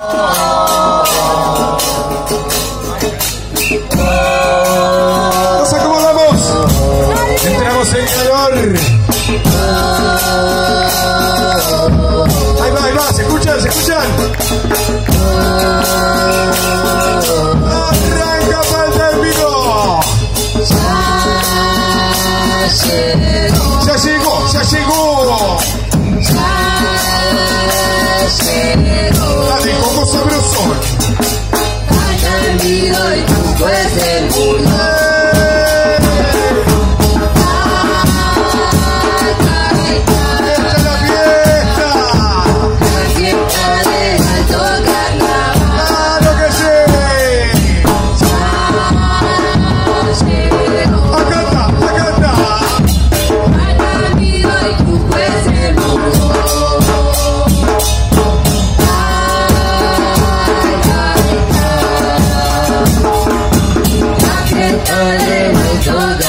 Nos acomodamos. Entramos en calor. Ahí va, ahí va, se escuchan, se escuchan. Arranca para el término. Ya llegó, ya llegó. Oh.